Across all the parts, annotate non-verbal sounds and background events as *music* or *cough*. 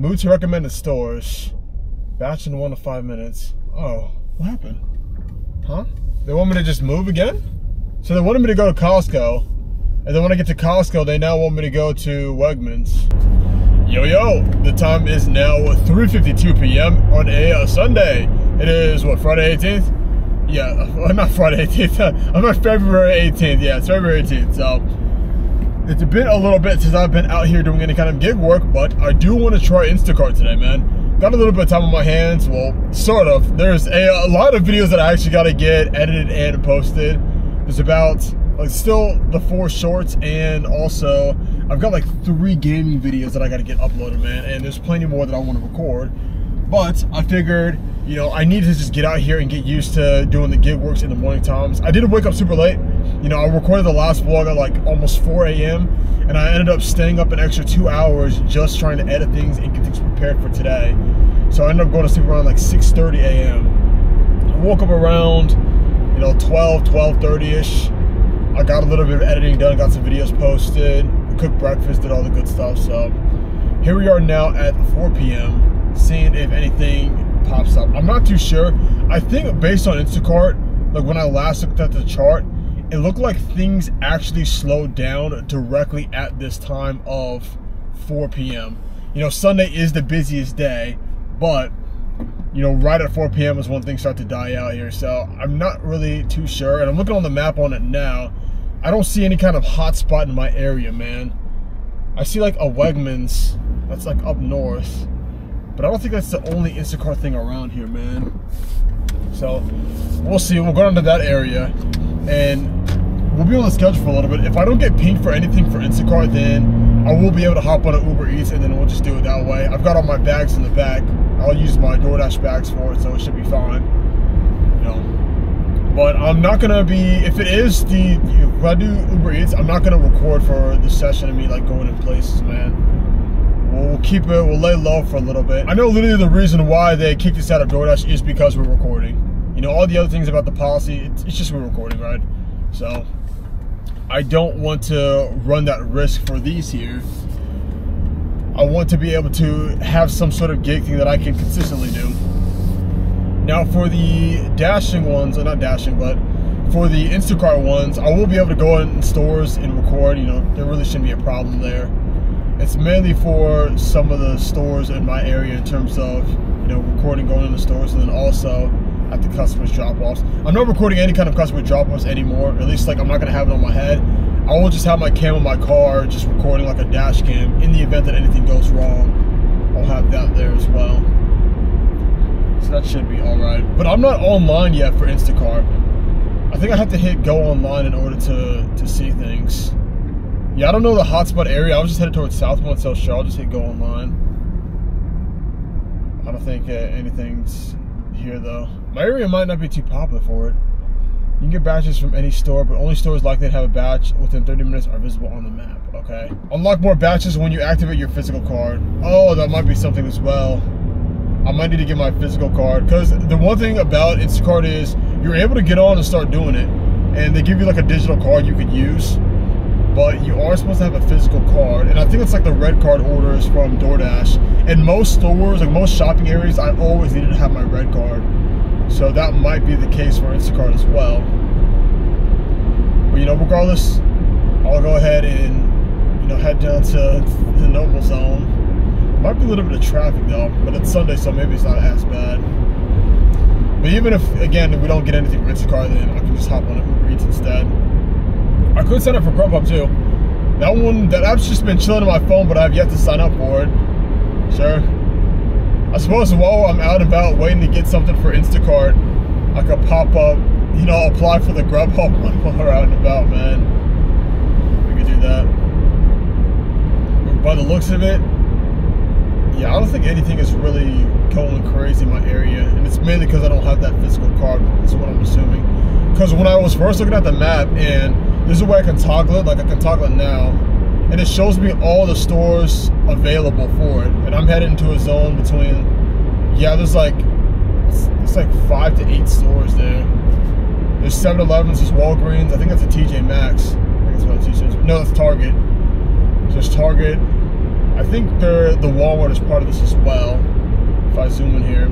Move to recommended stores. Batch in one to five minutes. Oh, what happened? Huh? They want me to just move again? So they wanted me to go to Costco. And then when I get to Costco, they now want me to go to Wegmans. Yo, yo, the time is now 3.52 p.m. on a uh, Sunday. It is, what, Friday 18th? Yeah, well, *laughs* not Friday 18th. *laughs* I'm on February 18th. Yeah, it's February 18th. So it's been a little bit since I've been out here doing any kind of gig work, but I do want to try Instacart today, man. Got a little bit of time on my hands. Well, sort of. There's a, a lot of videos that I actually got to get edited and posted. There's about like still the four shorts and also I've got like three gaming videos that I got to get uploaded, man. And there's plenty more that I want to record. But I figured, you know, I need to just get out here and get used to doing the gig works in the morning times. I did wake up super late. You know, I recorded the last vlog at like almost 4 a.m. And I ended up staying up an extra two hours just trying to edit things and get things prepared for today. So I ended up going to sleep around like 6.30 a.m. I woke up around, you know, 12, 12.30ish. I got a little bit of editing done, got some videos posted, cooked breakfast, did all the good stuff. So here we are now at 4 p.m seeing if anything pops up. I'm not too sure. I think based on Instacart, like when I last looked at the chart, it looked like things actually slowed down directly at this time of 4 p.m. You know, Sunday is the busiest day, but you know, right at 4 p.m. is when things start to die out here. So I'm not really too sure. And I'm looking on the map on it now. I don't see any kind of hot spot in my area, man. I see like a Wegmans that's like up north. But I don't think that's the only Instacart thing around here, man. So we'll see. We'll go down to that area and we'll be on the schedule for a little bit. If I don't get pinged for anything for Instacart, then I will be able to hop on an Uber Eats and then we'll just do it that way. I've got all my bags in the back. I'll use my DoorDash bags for it, so it should be fine. You know. But I'm not gonna be if it is the if I do Uber Eats, I'm not gonna record for the session of me like going in places, man. We'll keep it, we'll lay low for a little bit. I know literally the reason why they kicked us out of DoorDash is because we're recording. You know, all the other things about the policy, it's, it's just we're recording, right? So, I don't want to run that risk for these here. I want to be able to have some sort of gig thing that I can consistently do. Now for the dashing ones, or not dashing, but for the Instacart ones, I will be able to go in stores and record. You know, there really shouldn't be a problem there. It's mainly for some of the stores in my area in terms of, you know, recording going in the stores and then also at the customers drop-offs. I'm not recording any kind of customer drop-offs anymore. At least like I'm not gonna have it on my head. I will just have my cam on my car, just recording like a dash cam. In the event that anything goes wrong, I'll have that there as well. So that should be all right. But I'm not online yet for Instacart. I think I have to hit go online in order to, to see things. Yeah, I don't know the hotspot area. I was just headed towards Southmont, South Shore. I'll just hit go online. I don't think uh, anything's here though. My area might not be too popular for it. You can get batches from any store, but only stores likely to have a batch within 30 minutes are visible on the map, okay? Unlock more batches when you activate your physical card. Oh, that might be something as well. I might need to get my physical card, because the one thing about Instacart is you're able to get on and start doing it, and they give you like a digital card you could use but you are supposed to have a physical card. And I think it's like the red card orders from DoorDash. In most stores, like most shopping areas, I always needed to have my red card. So that might be the case for Instacart as well. But you know, regardless, I'll go ahead and you know head down to the Noble Zone. Might be a little bit of traffic though, but it's Sunday, so maybe it's not as bad. But even if again we don't get anything from Instacart, then I can just hop on Uber Eats instead. I could sign up for Grubhub too. That one, that app's just been chilling on my phone, but I've yet to sign up for it. Sure. I suppose while I'm out about waiting to get something for Instacart, I could pop up, you know, apply for the Grubhub *laughs* one while we're out and about, man. We could do that. But by the looks of it, yeah, I don't think anything is really going crazy in my area. And it's mainly because I don't have that physical card, That's what I'm assuming. Because when I was first looking at the map and there's a way I can toggle it, like I can toggle it now, and it shows me all the stores available for it. And I'm heading into a zone between, yeah, there's like, it's, like five to eight stores there. There's 7-Elevens, there's Walgreens, I think that's a TJ Maxx. I think. No, that's Target. There's Target, I think the the Walmart is part of this as well. If I zoom in here,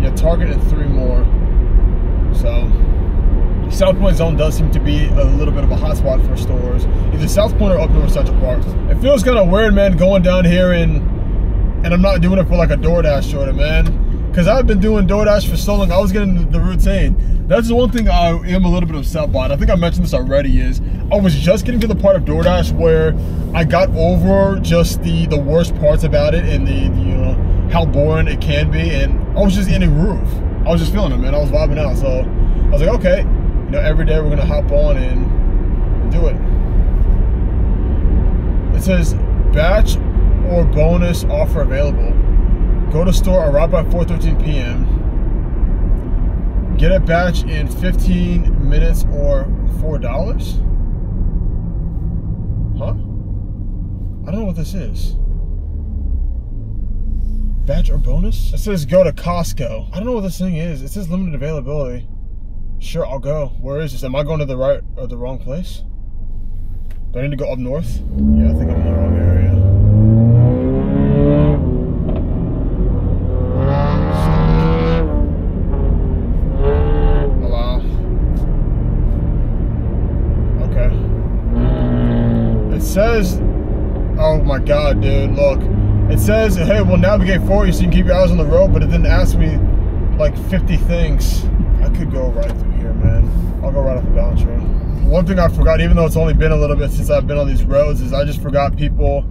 yeah, Target and three more. So South Point Zone does seem to be a little bit of a hotspot for stores, either South Point or up North Central Park. It feels kind of weird, man, going down here and and I'm not doing it for like a DoorDash order, man. Because I've been doing DoorDash for so long, I was getting the routine. That's the one thing I am a little bit upset about. I think I mentioned this already is I was just getting to the part of DoorDash where I got over just the, the worst parts about it and the, the you know, how boring it can be. And I was just in a groove. I was just feeling it, man. I was vibing out. So I was like, okay, know, every day we're going to hop on and, do it. It says batch or bonus offer available. Go to store, arrive by 4.13 p.m. Get a batch in 15 minutes or $4? Huh? I don't know what this is. Batch or bonus? It says go to Costco. I don't know what this thing is. It says limited availability. Sure, I'll go. Where is this? Am I going to the right or the wrong place? Do I need to go up north? Yeah, I think I'm in the wrong area. Okay. It says, oh my god, dude, look. It says, hey, we'll navigate for you so you can keep your eyes on the road, but it didn't ask me like 50 things. I could go right through. I'll go right off the Downtree. One thing I forgot, even though it's only been a little bit since I've been on these roads, is I just forgot people,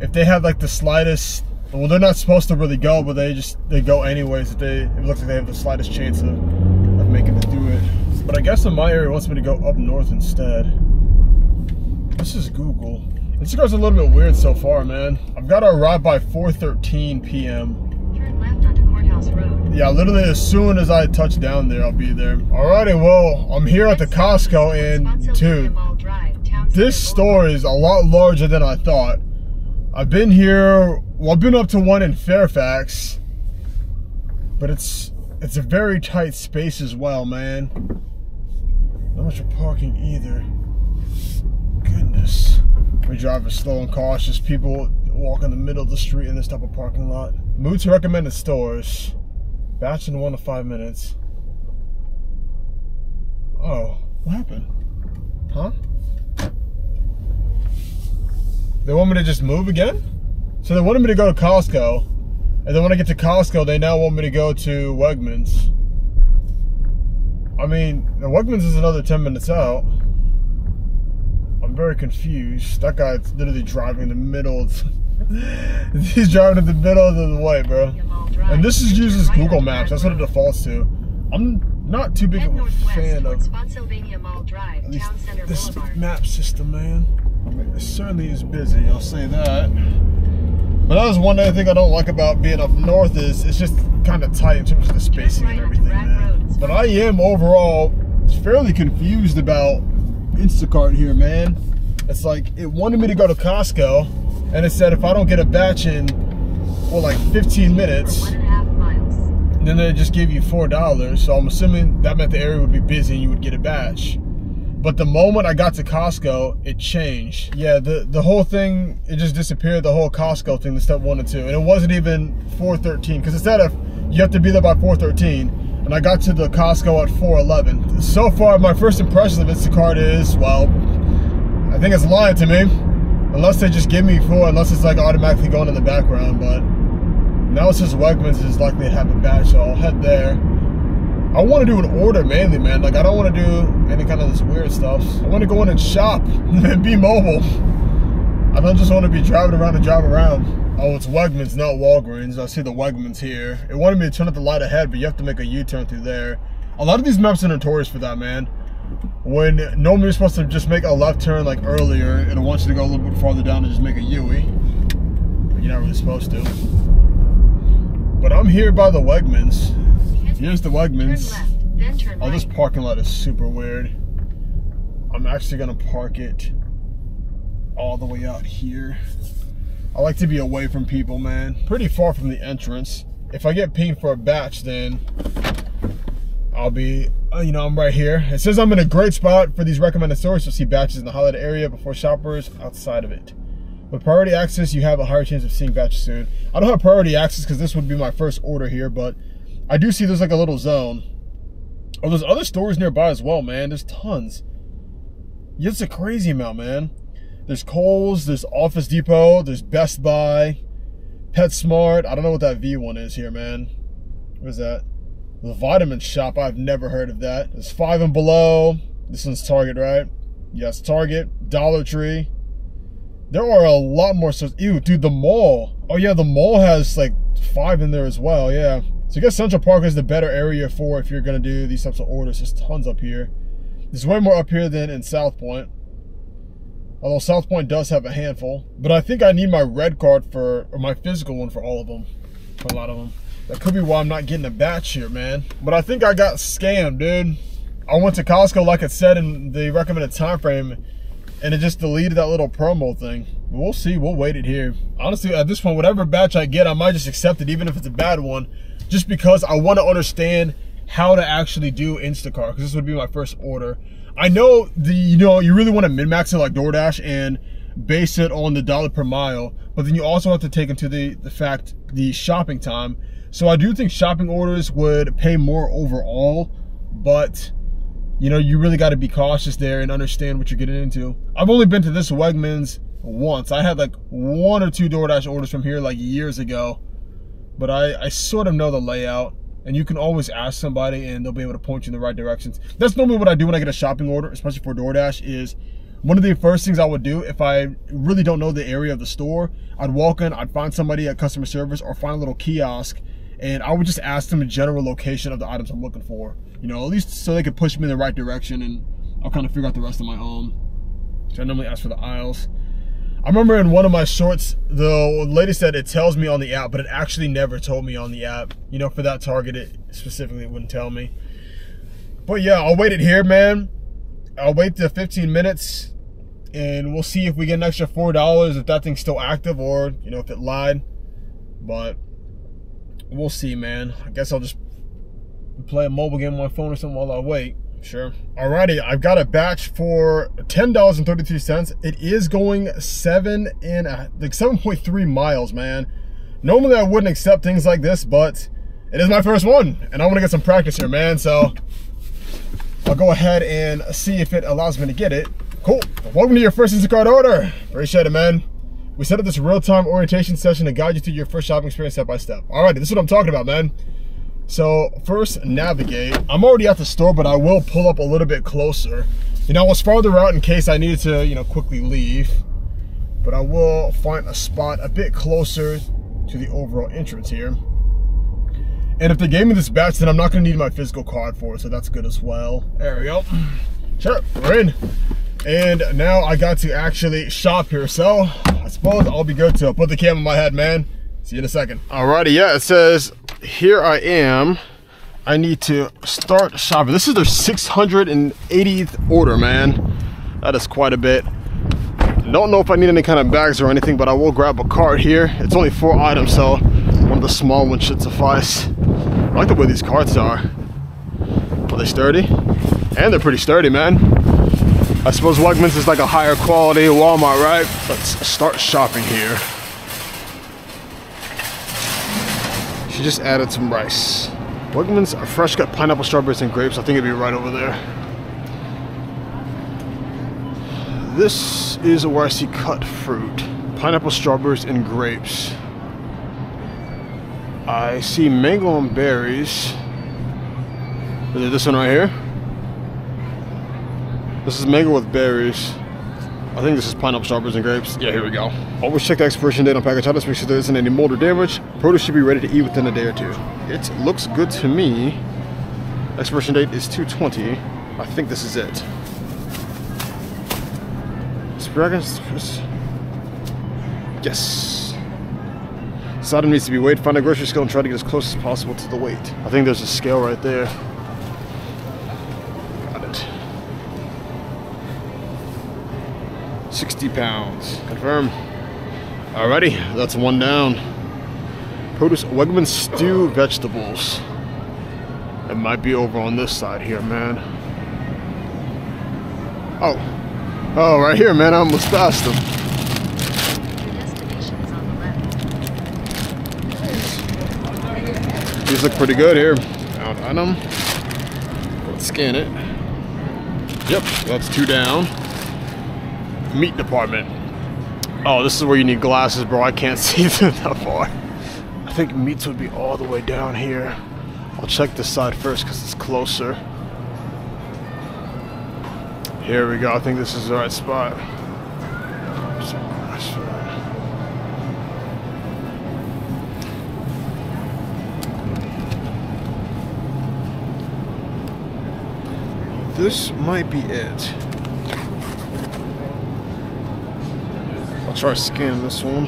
if they have like the slightest, well, they're not supposed to really go, but they just, they go anyways. If they, it looks like they have the slightest chance of, of making it through it. But I guess in my area, wants me to go up north instead. This is Google. Instacart's a little bit weird so far, man. I've got to arrive by 4.13 p.m. Turn left onto Courthouse Road. Yeah, literally as soon as I touch down there, I'll be there. Alrighty, well, I'm here at the Costco and dude, this store is a lot larger than I thought. I've been here, well, I've been up to one in Fairfax, but it's it's a very tight space as well, man. Not much of parking either. Goodness. We drive it slow and cautious. People walk in the middle of the street in this type of parking lot. Move to recommended stores. Batch in one to five minutes. Oh, what happened? Huh? They want me to just move again? So they wanted me to go to Costco. And then when I get to Costco, they now want me to go to Wegmans. I mean, Wegmans is another 10 minutes out. I'm very confused. That guy's literally driving in the middle. Of, *laughs* he's driving in the middle of the way, bro. And this is uses Google Maps. That's what it defaults to. I'm not too big of a fan of towards Spotsylvania Mall Drive, at least this map system, man. I mean, it certainly is busy. I'll say that. But that was one other thing I don't like about being up north is it's just kind of tight in terms of the spacing and everything, man. But I am overall fairly confused about Instacart here, man. It's like it wanted me to go to Costco, and it said if I don't get a batch in, well, like 15 minutes, one and a half miles. then they just give you four dollars. So I'm assuming that meant the area would be busy and you would get a batch. But the moment I got to Costco, it changed. Yeah, the the whole thing it just disappeared. The whole Costco thing, the step one and two, and it wasn't even 4:13 because instead of you have to be there by 4:13, and I got to the Costco at 4:11. So far, my first impression of Instacart is well, I think it's lying to me, unless they just give me four, unless it's like automatically going in the background. But now it says Wegmans is likely to have a batch, so I'll head there. I want to do an order mainly, man. Like I don't want to do any kind of this weird stuff. I want to go in and shop *laughs* and be mobile. I don't just want to be driving around and drive around. Oh, it's Wegmans, not Walgreens. I see the Wegmans here. It wanted me to turn up the light ahead, but you have to make a U-turn through there. A lot of these maps are notorious for that, man. When normally you're supposed to just make a left turn like earlier, it wants you to go a little bit farther down and just make a U-ey. But you're not really supposed to. But I'm here by the Wegmans. Here's the Wegmans. Oh, this parking lot is super weird. I'm actually gonna park it all the way out here. I like to be away from people, man. Pretty far from the entrance. If I get pinged for a batch, then I'll be, uh, you know, I'm right here. It says I'm in a great spot for these recommended stores to see batches in the holiday area before shoppers outside of it. With priority access, you have a higher chance of seeing batches soon. I don't have priority access because this would be my first order here, but I do see there's like a little zone. Oh, there's other stores nearby as well, man. There's tons. Yeah, it's a crazy amount, man. There's Kohl's, there's Office Depot, there's Best Buy, PetSmart. I don't know what that V one is here, man. What is that? The vitamin shop. I've never heard of that. There's five and below. This one's Target, right? Yes, Target, Dollar Tree. There are a lot more stores. Ew, dude, the mall. Oh yeah, the mall has like five in there as well. Yeah. So I guess Central Park is the better area for if you're gonna do these types of orders. There's tons up here. There's way more up here than in South Point. Although South Point does have a handful. But I think I need my red card for, or my physical one for all of them. For a lot of them. That could be why I'm not getting a batch here, man. But I think I got scammed, dude. I went to Costco like it said in the recommended time frame and it just deleted that little promo thing. We'll see. We'll wait it here. Honestly, at this point, whatever batch I get, I might just accept it, even if it's a bad one, just because I want to understand how to actually do Instacart, because this would be my first order. I know the you know you really want to min max it like DoorDash and base it on the dollar per mile, but then you also have to take into the the fact the shopping time. So I do think shopping orders would pay more overall, but you know, you really got to be cautious there and understand what you're getting into. I've only been to this Wegmans once. I had like one or two DoorDash orders from here like years ago, but I, I sort of know the layout and you can always ask somebody and they'll be able to point you in the right directions. That's normally what I do when I get a shopping order, especially for DoorDash is one of the first things I would do if I really don't know the area of the store, I'd walk in, I'd find somebody at customer service or find a little kiosk and I would just ask them the general location of the items I'm looking for you know, at least so they could push me in the right direction and I'll kind of figure out the rest of my own. So I normally ask for the aisles. I remember in one of my shorts, the lady said it tells me on the app, but it actually never told me on the app. You know, for that target, it specifically wouldn't tell me. But yeah, I'll wait it here, man. I'll wait the 15 minutes and we'll see if we get an extra $4 if that thing's still active or, you know, if it lied. But we'll see, man. I guess I'll just play a mobile game on my phone or something while I wait. Sure. Alrighty, I've got a batch for ten dollars and thirty-three cents. It is going seven and like seven point three miles, man. Normally I wouldn't accept things like this, but it is my first one, and I want to get some practice here, man. So I'll go ahead and see if it allows me to get it. Cool. Welcome to your first Instacart order. Appreciate it, man. We set up this real-time orientation session to guide you through your first shopping experience step by step. Alrighty, this is what I'm talking about, man. So first navigate. I'm already at the store, but I will pull up a little bit closer. You know, I was farther out in case I needed to, you know, quickly leave. But I will find a spot a bit closer to the overall entrance here. And if they gave me this batch, then I'm not gonna need my physical card for it, so that's good as well. There we go. *clears throat* Sure, we're in. And now I got to actually shop here, so I suppose I'll be good to put the camera on my head, man. See you in a second. Alrighty, yeah, it says, here I am. I need to start shopping. This is their 680th order, man. That is quite a bit. Don't know if I need any kind of bags or anything, but I will grab a cart here. It's only four items, so one of the small ones should suffice. I like the way these carts are. Are they sturdy? And they're pretty sturdy, man. I suppose Wegmans is like a higher quality Walmart, right? Let's start shopping here. She just added some rice. Wegmans fresh cut pineapple, strawberries, and grapes. I think it'd be right over there. This is where I see cut fruit. Pineapple, strawberries, and grapes. I see mango and berries. Is it this one right here? This is mango with berries. I think this is pineapple, strawberries, and grapes. Yeah, here we go. Always check the expiration date on package items. Make sure there isn't any mold or damage. Produce should be ready to eat within a day or two. It looks good to me. Expiration date is 220. I think this is it. Yes. This item needs to be weighed. Find a grocery scale and try to get as close as possible to the weight. I think there's a scale right there. 60 pounds. Confirm. Alrighty, that's one down. Produce Wegman stew vegetables. It might be over on this side here, man. Oh. Oh, right here, man. I almost passed them. These look pretty good here. Out on them. Let's scan it. Yep, that's two down. Meat department. Oh, this is where you need glasses, bro. I can't *laughs* see that far. I think meats would be all the way down here. I'll check this side first because it's closer. Here we go. I think this is the right spot. This might be it. I'll try scanning this one.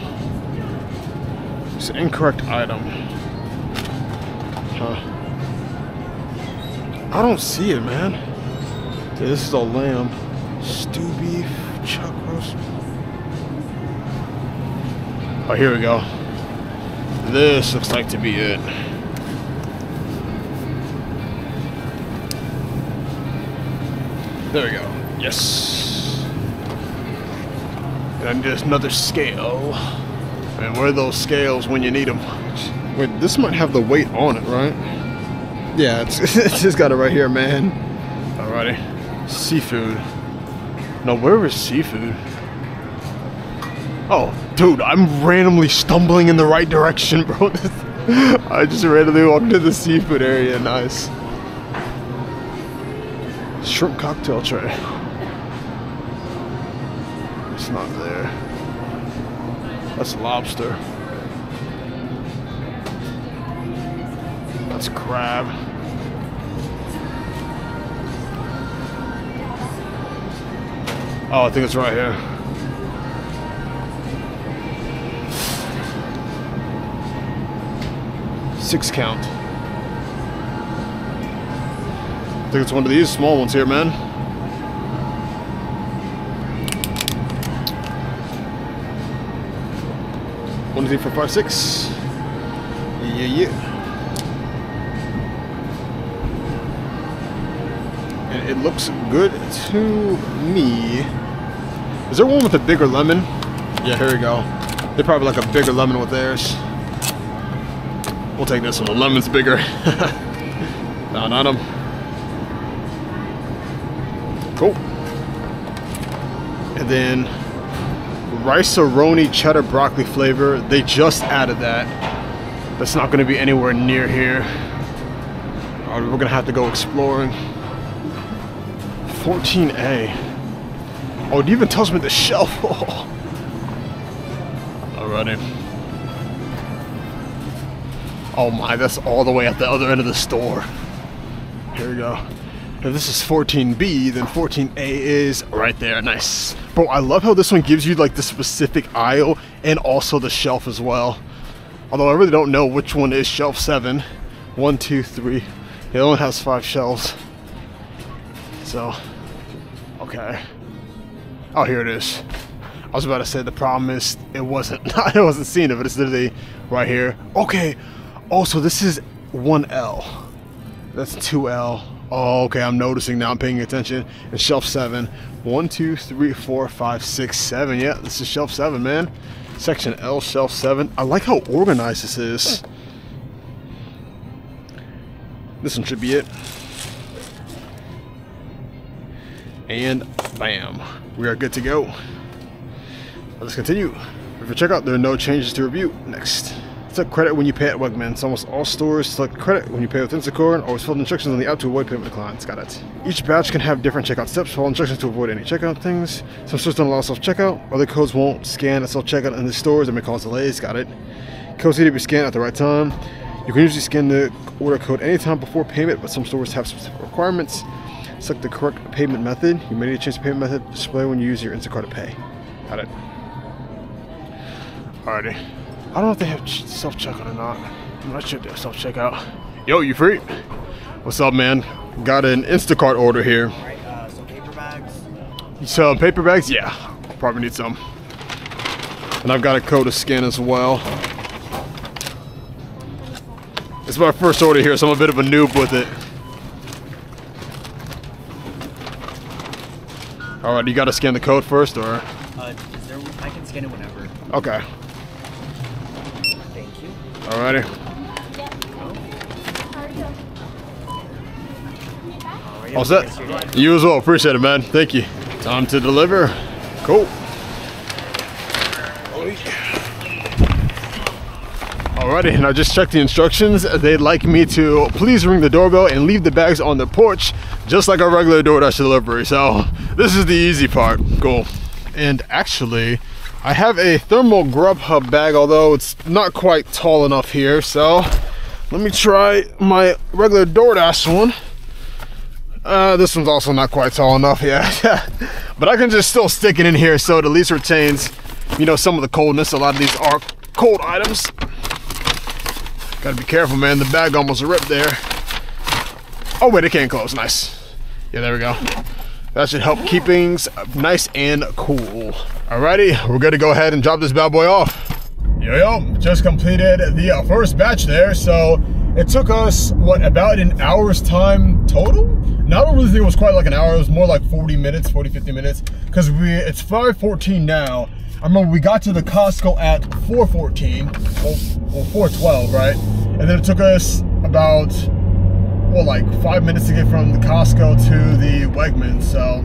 It's an incorrect item. Huh. I don't see it, man. This is a lamb. Stew beef, chuck roast. Oh, here we go. This looks like to be it. There we go. Yes. And just another scale. And where are those scales when you need them? Wait, this might have the weight on it, right? Yeah, it's, *laughs* it's just got it right here, man. Alrighty. Seafood. No, where is seafood? Oh, dude, I'm randomly stumbling in the right direction, *laughs* bro. I just randomly walked into the seafood area. Nice. Shrimp cocktail tray. That's lobster. That's crab. Oh, I think it's right here. Six count. I think it's one of these small ones here, man. Three, four, five, six. Yeah, yeah. And it looks good to me. Is there one with a bigger lemon? Yeah, here we go. They probably like a bigger lemon with theirs. We'll take this one. The lemon's bigger. *laughs* no, not them. Cool. And then rice-a-roni cheddar broccoli flavor. They just added that. That's not going to be anywhere near here. Alright, we're going to have to go exploring. 14A. Oh, it even tells me the *laughs* shelf. Alrighty. Oh my, that's all the way at the other end of the store. Here we go. If this is 14B, then 14A is right there. Nice. Bro, I love how this one gives you like the specific aisle and also the shelf as well. Although I really don't know which one is shelf 7. One, two, three. It only has five shelves. So, okay. Oh, here it is. I was about to say the problem is it wasn't. *laughs* I wasn't seeing it, but it's literally right here. Okay. Also, this is 1L. That's 2L. Oh, okay. I'm noticing now. I'm paying attention. And shelf seven. One, two, three, four, five, six, seven. Yeah, this is shelf seven, man. Section L, shelf seven. I like how organized this is. This one should be it. And bam, we are good to go. Let's continue. For checkout, there are no changes to review. Next. Select credit when you pay at Wegmans. Almost all stores select credit when you pay with Instacart. Always follow instructions on the app to avoid payment declines. Got it. Each batch can have different checkout steps. Follow instructions to avoid any checkout things. Some stores don't allow self-checkout. Other codes won't scan at self-checkout in the stores and may cause delays. Got it. Codes need to be scanned at the right time. You can usually scan the order code anytime before payment, but some stores have specific requirements. Select the correct payment method. You may need to change the payment method display when you use your Instacart to pay. Got it. Alrighty. I don't know if they have self checkout or not. I'm not sure if they have self checkout. Yo, you free? What's up, man? Got an Instacart order here. Right, uh, some paper bags. You sell paper bags? Yeah, probably need some. And I've got a code to scan as well. It's my first order here, so I'm a bit of a noob with it. All right, you got to scan the code first, or Uh, is there, I can scan it whenever. okay. Alrighty. All set. You as well. Appreciate it, man. Thank you. Time to deliver. Cool. Alrighty, and I just checked the instructions. They'd like me to please ring the doorbell and leave the bags on the porch, just like our regular DoorDash delivery. So this is the easy part. Cool. And actually, I have a thermal Grubhub bag, although it's not quite tall enough here. So let me try my regular DoorDash one. Uh, this one's also not quite tall enough, *laughs* yeah. but I can just still stick it in here so it at least retains, you know, some of the coldness. A lot of these are cold items. Gotta be careful, man. The bag almost ripped there. Oh, wait, it can't close. Nice. Yeah, there we go. That should help keep things nice and cool. Alrighty, we're gonna go ahead and drop this bad boy off. Yo, yo, just completed the uh, first batch there. So it took us, what, about an hour's time total? Now, I don't really think it was quite like an hour. It was more like 40 minutes, 40, 50 minutes. Because we it's 5.14 now. I remember we got to the Costco at 4.14, well, well 4.12, right? And then it took us about, well, like five minutes to get from the Costco to the Wegmans. So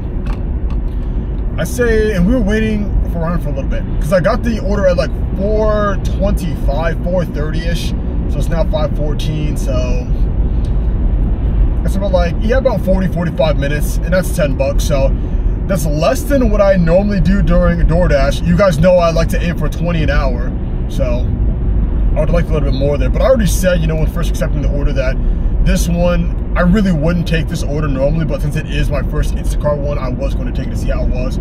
I say, and we were waiting for around for a little bit because I got the order at like 4:25, 4:30 ish. So it's now 5:14. So it's about like yeah, about 40, 45 minutes, and that's 10 bucks. So that's less than what I normally do during a DoorDash. You guys know I like to aim for 20 an hour, so I would like a little bit more there. But I already said, you know, when first accepting the order that this one, I really wouldn't take this order normally, but since it is my first Instacart one, I was going to take it to see how it was.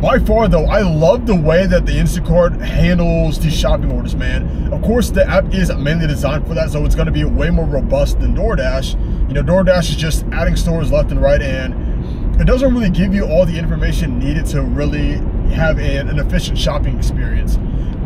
By far though, I love the way that the Instacart handles these shopping orders, man. Of course, the app is mainly designed for that, so it's gonna be way more robust than DoorDash. You know, DoorDash is just adding stores left and right, and it doesn't really give you all the information needed to really have an, an efficient shopping experience.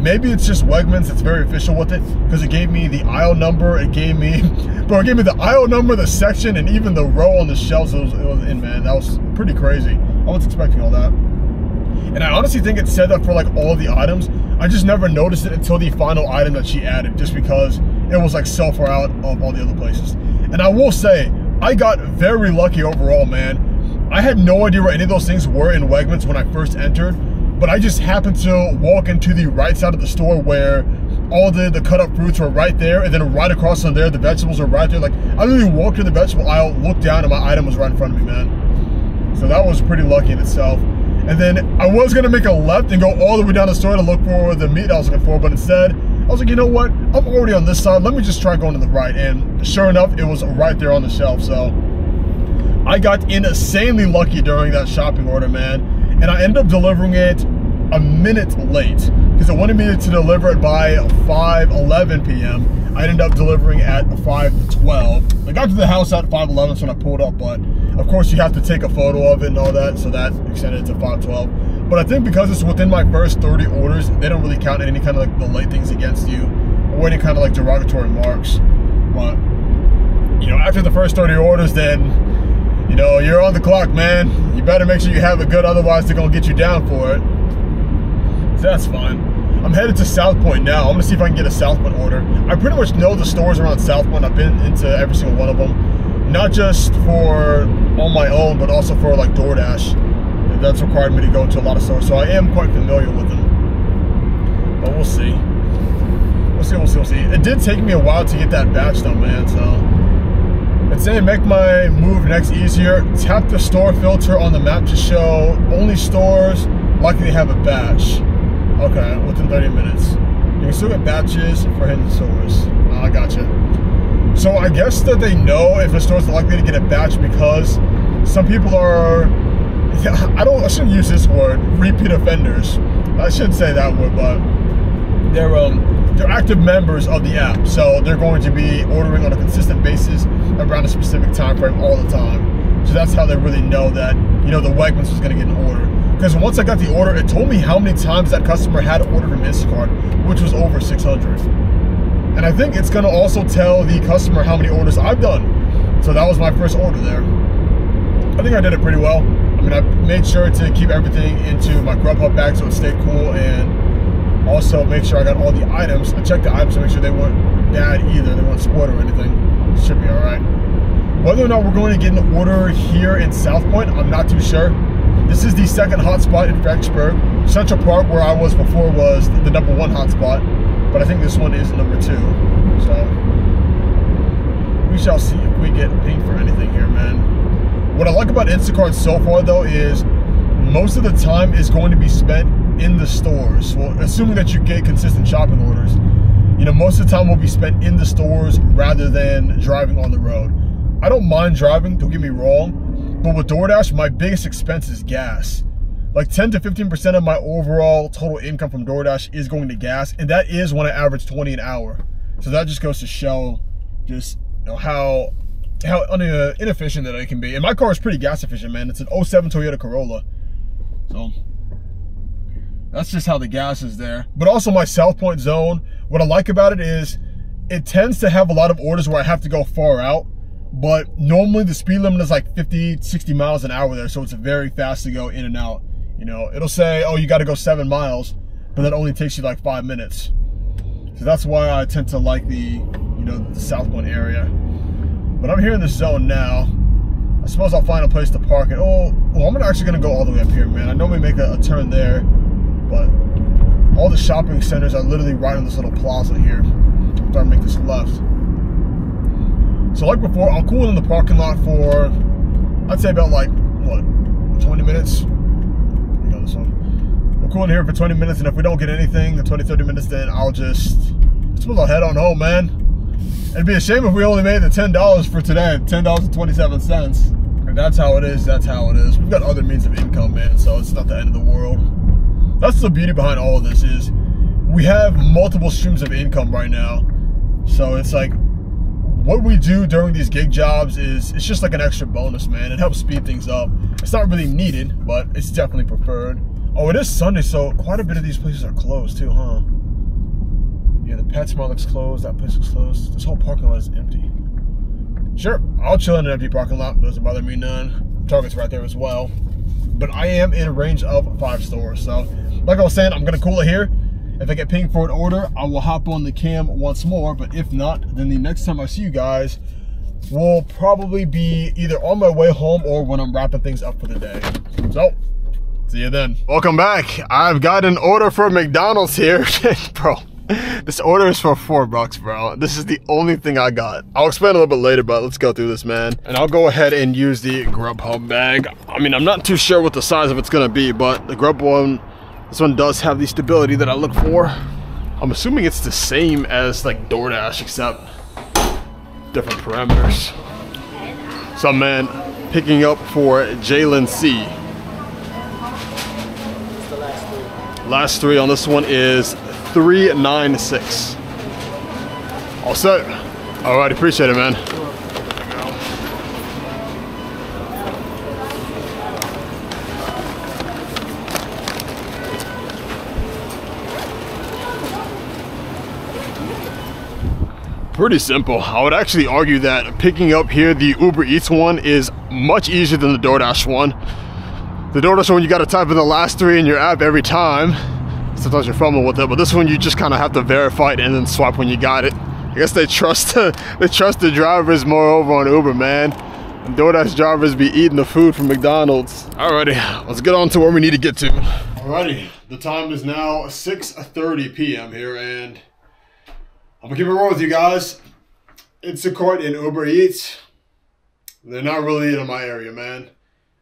Maybe it's just Wegmans that's very official with it because it gave me the aisle number, it gave me, *laughs* bro, it gave me the aisle number, the section, and even the row on the shelves it was, it was in, man. That was pretty crazy. I wasn't expecting all that. And I honestly think it said that for like all the items. I just never noticed it until the final item that she added, just because it was like so far out of all the other places. And I will say, I got very lucky overall, man. I had no idea where any of those things were in Wegmans when I first entered, but I just happened to walk into the right side of the store where all the, the cut up fruits were right there, and then right across from there, the vegetables are right there. Like, I literally walked to the vegetable aisle, looked down, and my item was right in front of me, man. So that was pretty lucky in itself. And then I was gonna make a left and go all the way down the store to look for the meat I was looking for, but instead, I was like, you know what? I'm already on this side. Let me just try going to the right. And sure enough, it was right there on the shelf. So I got insanely lucky during that shopping order, man. And I ended up delivering it a minute late because it wanted me to deliver it by 5:11 p.m. I ended up delivering at 5:12. I got to the house at 5:11 so when I pulled up, but of course you have to take a photo of it and all that, so that extended to 5:12. But I think because it's within my first 30 orders, they don't really count any kind of like the late things against you or any kind of like derogatory marks. But you know, after the first 30 orders, then you know you're on the clock, man. You better make sure you have it good, otherwise they're gonna get you down for it. That's fine. I'm headed to South Point now. I'm gonna see if I can get a South Point order. I pretty much know the stores around South Point. I've been into every single one of them, not just for on my own, but also for like DoorDash. That's required me to go to a lot of stores, so I am quite familiar with them. But we'll see. We'll see. We'll see. We'll see. It did take me a while to get that batch though, man. So it's saying make my move next easier. Tap the store filter on the map to show only stores likely to have a batch. Okay, within 30 minutes. You can still get batches for hidden stores. Oh, I gotcha. So I guess that they know if a store's likely to get a batch because some people are. *laughs* I don't. I shouldn't use this word. Repeat offenders. I shouldn't say that word, but they're um they're active members of the app, so they're going to be ordering on a consistent basis around a specific time frame all the time. So that's how they really know that you know the Wegmans was going to get an order. Because once I got the order, it told me how many times that customer had ordered from Instacart, which was over 600. And I think it's to also tell the customer how many orders I've done. So that was my first order there. I think I did it pretty well. I mean, I made sure to keep everything into my Grubhub bag so it stayed cool and also make sure I got all the items. I checked the items to make sure they weren't bad either. They weren't spoiled or anything. Should be all right. Whether or not we're going to get an order here in South Point, I'm not too sure. This is the second hotspot in Fredericksburg. Central Park, where I was before, was the number one hotspot, but I think this one is number two. So we shall see if we get pinged for anything here, man. What I like about Instacart so far, though, is most of the time is going to be spent in the stores. Well, assuming that you get consistent shopping orders, you know, most of the time will be spent in the stores rather than driving on the road. I don't mind driving, don't get me wrong, but with DoorDash, my biggest expense is gas. Like 10 to 15% of my overall total income from DoorDash is going to gas, and that is when I average 20 an hour. So that just goes to show just you know, how how uh, inefficient that I can be. And my car is pretty gas efficient, man. It's an 07 Toyota Corolla. So that's just how the gas is there. But also my South Point zone, what I like about it is it tends to have a lot of orders where I have to go far out but normally the speed limit is like 50 60 miles an hour there so it's very fast to go in and out you know. It'll say oh you got to go seven miles but that only takes you like five minutes. So that's why i tend to like the you know the south point area. But i'm here in this zone now. I suppose i'll find a place to park it. Oh well i'm actually gonna go all the way up here man. I normally make a, a turn there but all the shopping centers are literally right on this little plaza here. After i make this left so like before, I'll cool in the parking lot for, I'd say about like, what, 20 minutes? You know this one. We'll cool in here for 20 minutes, and if we don't get anything in 20, 30 minutes, then I'll just, suppose I'll head on home, man. It'd be a shame if we only made the $10 for today, $10.27. And that's how it is, that's how it is. We've got other means of income, man, so it's not the end of the world. That's the beauty behind all of this is we have multiple streams of income right now. So it's like what we do during these gig jobs is it's just like an extra bonus, man. It helps speed things up. It's not really needed, but it's definitely preferred. Oh, it is Sunday, so quite a bit of these places are closed too, huh? Yeah, the PetSmart looks closed. That place looks closed. This whole parking lot is empty. Sure, I'll chill in an empty parking lot. Doesn't bother me none. Target's right there as well. But I am in range of five stores. So, like I was saying, I'm going to cool it here. If I get pinged for an order, I will hop on the cam once more. But if not, then the next time I see you guys will probably be either on my way home or when I'm wrapping things up for the day. So, see you then. Welcome back. I've got an order for McDonald's here. *laughs* bro, this order is for four bucks, bro. This is the only thing I got. I'll explain a little bit later, but let's go through this, man. And I'll go ahead and use the Grubhub bag. I mean, I'm not too sure what the size of it's gonna be, but the Grub one this one does have the stability that I look for. I'm assuming it's the same as like DoorDash, except different parameters. Some man picking up for Jalen C. Last three on this one is 396. All set. All right, appreciate it, man. Pretty simple. I would actually argue that picking up here the Uber Eats one is much easier than the DoorDash one. The DoorDash one, you gotta type in the last three in your app every time. Sometimes you're fumbling with it, but this one you just kind of have to verify it and then swipe when you got it. I guess they trust *laughs* they trust the drivers more over on Uber, man. And DoorDash drivers be eating the food from McDonald's. Alrighty, let's get on to where we need to get to. Alrighty, the time is now 6.30 p.m. here and I'm gonna keep it real with you guys. Instacart and Uber Eats, they're not really in my area, man.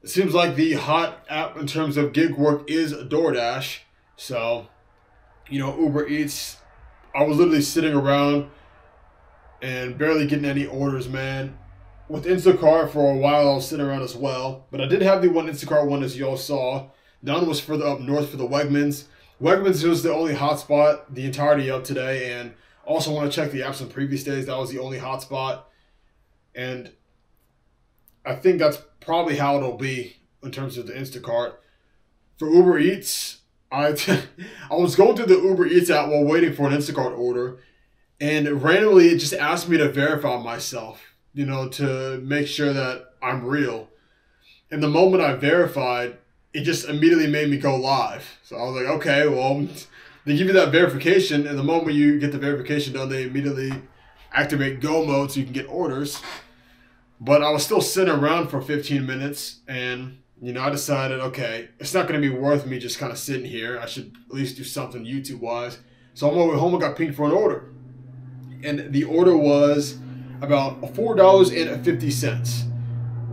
It seems like the hot app in terms of gig work is DoorDash. So, you know, Uber Eats, I was literally sitting around and barely getting any orders, man. With Instacart for a while, I was sitting around as well. But I did have the one Instacart one, as y'all saw. That one was further up north for the Wegmans. Wegmans was the only hotspot the entirety of today, and also want to check the apps on previous days. That was the only hotspot. And I think that's probably how it'll be in terms of the Instacart. For Uber Eats, I, *laughs* I was going through the Uber Eats app while waiting for an Instacart order. And randomly, it just asked me to verify myself, you know, to make sure that I'm real. And the moment I verified, it just immediately made me go live. So I was like, okay, well, *laughs* they give you that verification, and the moment you get the verification done, they immediately activate go mode so you can get orders. But I was still sitting around for 15 minutes, and you know, I decided, okay, it's not going to be worth me just kind of sitting here. I should at least do something YouTube wise. So on my way home, I got pinged for an order, and the order was about four dollars and fifty cents,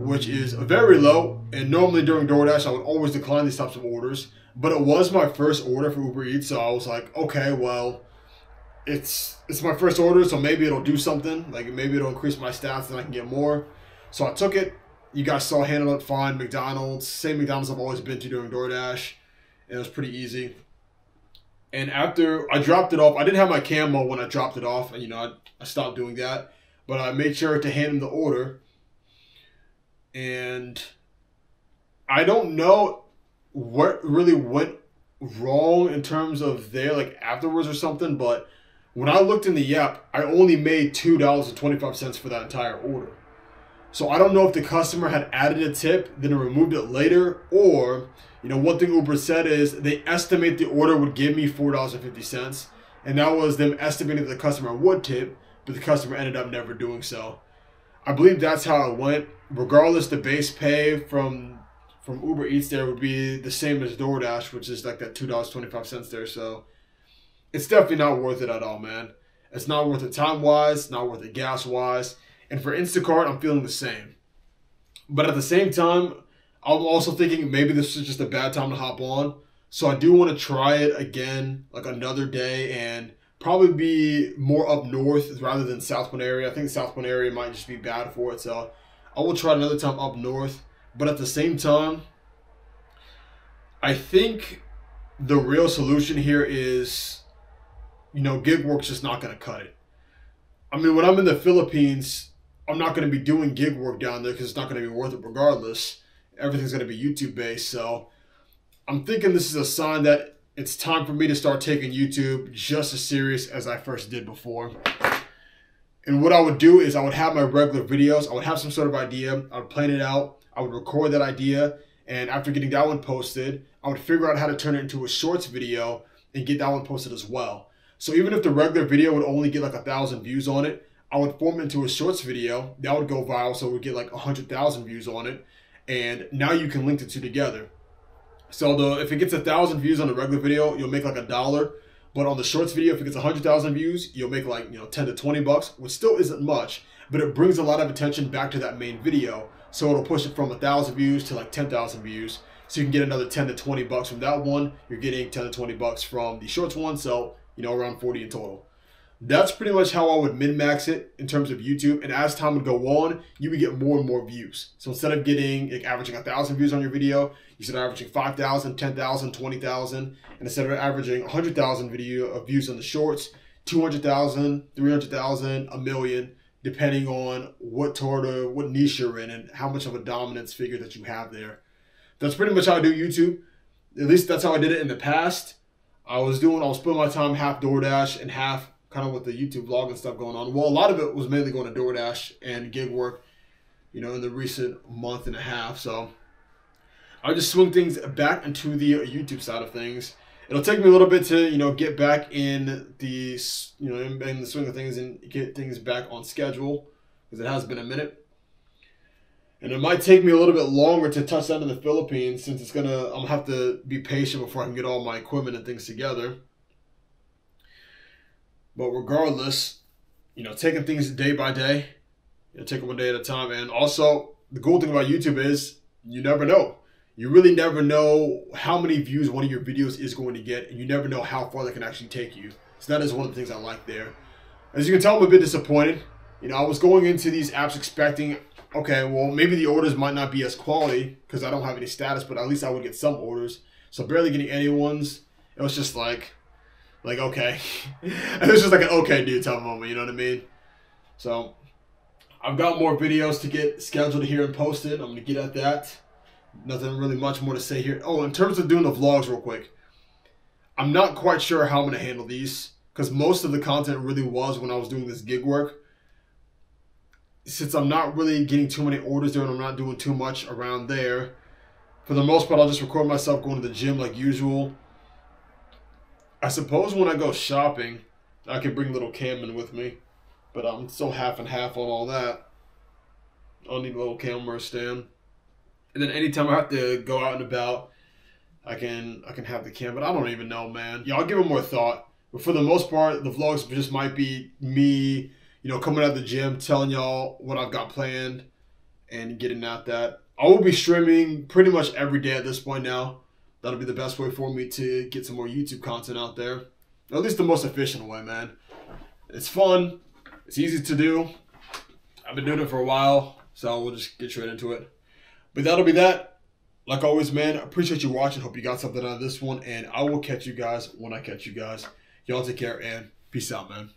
which is very low. And normally during DoorDash, I would always decline these types of orders, but it was my first order for Uber Eats, so I was like, okay, well, it's it's my first order, so maybe it'll do something. Like maybe it'll increase my stats, and I can get more. So I took it. You guys saw handled it fine. McDonald's, same McDonald's I've always been to during DoorDash. And it was pretty easy. And after I dropped it off, I didn't have my camo when I dropped it off, and you know I, I stopped doing that. But I made sure to hand him the order. And I don't know what really went wrong in terms of there like afterwards or something, but when I looked in the app, I only made two dollars and twenty five cents for that entire order. So I don't know if the customer had added a tip, then removed it later, or you know, one thing Uber said is they estimate the order would give me four dollars and fifty cents, and that was them estimating that the customer would tip, but the customer ended up never doing so. I believe that's how it went. Regardless, the base pay from from Uber Eats there would be the same as DoorDash, which is like that two dollars twenty five cents there. So it's definitely not worth it at all, man. It's not worth it time wise, not worth it gas wise. And for Instacart, I'm feeling the same. But at the same time, I'm also thinking maybe this is just a bad time to hop on. So I do want to try it again, like another day, and probably be more up north rather than South Point area. I think South Point area might just be bad for it. So I will try another time up north. But at the same time, I think the real solution here is, you know, gig work's just not going to cut it. I mean, when I'm in the Philippines, I'm not going to be doing gig work down there because it's not going to be worth it regardless. Everything's going to be YouTube based. So I'm thinking this is a sign that it's time for me to start taking YouTube just as serious as I first did before. And what I would do is I would have my regular videos. I would have some sort of idea. I would plan it out. I would record that idea. And after getting that one posted, I would figure out how to turn it into a shorts video and get that one posted as well. So even if the regular video would only get like a thousand views on it, I would form it into a shorts video. That would go viral, so it would get like a hundred thousand views on it. And now you can link the two together. So the if it gets a thousand views on the regular video, you'll make like a dollar. But on the shorts video, if it gets a hundred thousand views, you'll make like you know ten to twenty bucks, which still isn't much, but it brings a lot of attention back to that main video. So it'll push it from a thousand views to like ten thousand views. So you can get another ten to twenty bucks from that one. You're getting ten to twenty bucks from the shorts one, so you know around forty in total. That's pretty much how I would min max it in terms of YouTube. And as time would go on, you would get more and more views. So instead of getting like averaging a thousand views on your video, you start averaging 5,000, 10,000, 20,000. And instead of averaging 100,000 video of views on the shorts, 200,000, 300,000, a million, depending on what sort of, what niche you're in and how much of a dominance figure that you have there. That's pretty much how I do YouTube. At least that's how I did it in the past. I was doing, I was spending my time half DoorDash and half kind of with the YouTube vlog and stuff going on. Well, a lot of it was mainly going to DoorDash and gig work, you know, in the recent month and a half. So I just swing things back into the YouTube side of things. It'll take me a little bit to, you know, get back in the, you know, in, in the swing of things and get things back on schedule because it has been a minute. And it might take me a little bit longer to touch down in the Philippines since it's gonna, I'm gonna have to be patient before I can get all my equipment and things together. But regardless, you know, taking things day by day, you know, take it one day at a time. And also, the cool thing about YouTube is you never know. You really never know how many views one of your videos is going to get, and you never know how far that can actually take you. So that is one of the things I like there. As you can tell, I'm a bit disappointed. You know, I was going into these apps expecting, okay, well, maybe the orders might not be as quality because I don't have any status, but at least I would get some orders. So barely getting any ones. It was just like, like okay. *laughs* it was just like an okay dude type moment, you know what I mean? So I've got more videos to get scheduled here and posted. I'm gonna get at that. Nothing really much more to say here. Oh, in terms of doing the vlogs real quick, I'm not quite sure how I'm gonna handle these because most of the content really was when I was doing this gig work. Since I'm not really getting too many orders there and I'm not doing too much around there, for the most part, I'll just record myself going to the gym like usual. I suppose when I go shopping, I can bring little Cameron with me, but I'm still half and half on all that. I don't need a little camera stand. And then anytime I have to go out and about, I can I can have the cam. But I don't even know, man. Yeah, I'll give it more thought. But for the most part, the vlogs just might be me, you know, coming out of the gym, telling y'all what I've got planned, and getting at that. I will be streaming pretty much every day at this point now. That'll be the best way for me to get some more YouTube content out there. At least the most efficient way, man. It's fun. It's easy to do. I've been doing it for a while, so we'll just get straight into it. But that'll be that. Like always, man, appreciate you watching. Hope you got something out of this one, and I will catch you guys when I catch you guys. Y'all take care and peace out, man.